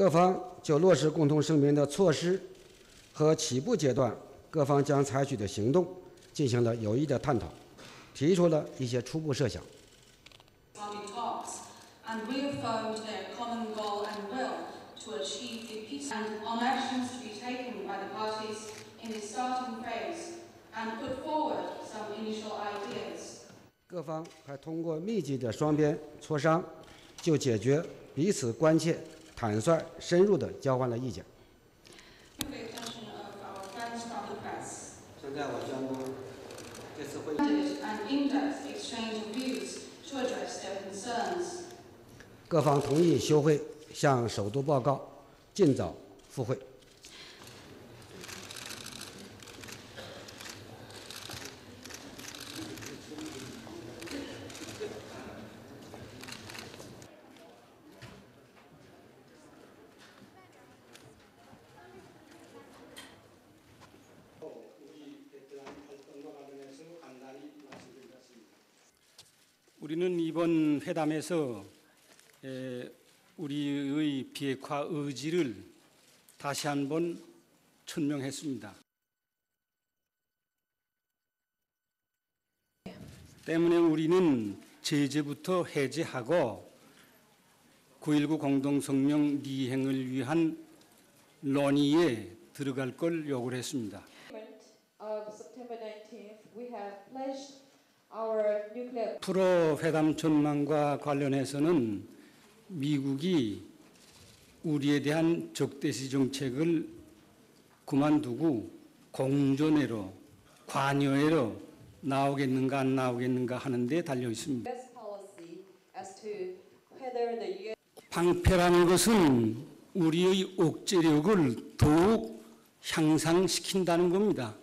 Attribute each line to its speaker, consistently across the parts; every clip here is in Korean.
Speaker 1: 各方就落实共同声明的措施和起步阶段各方将采取的行动进行了有益的探讨提出了一些初步设想。各方还通过密集的双边磋商就解决彼此关切坦率深入的交换了意见。各方同意休会向首都报告尽早赴会。
Speaker 2: 우리는 이번 회담에서 에, 우리의 비핵화 의지를 다시 한번 천명했습니다. 때문에 우리는 제재부터 해제하고 9.19 공동성명 이행을 위한 논의에 들어갈 걸 요구를 했습니다.
Speaker 3: Of September 19th, we have pledged our nuclear
Speaker 2: 프로 회담 전망과 관련해서는 미국이 우리에 대한 적대시 정책을 그만두고 공존회로 관여회로 나오겠는가 안 나오겠는가 하는 데 달려 있습니다. 방패라는 것은 우리의 억제력을 더욱 향상시킨다는 겁니다.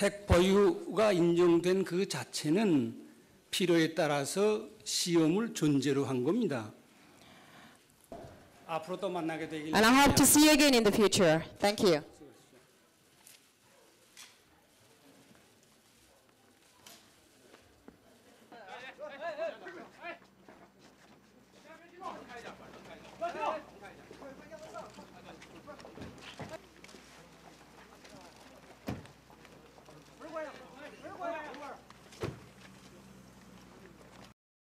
Speaker 2: 핵 보유가 인정된 그 자체는 필요에 따라서 시험을 존재로 한 겁니다. 앞으로 또 만나게 되길
Speaker 4: And I hope to see you again in the future. Thank you.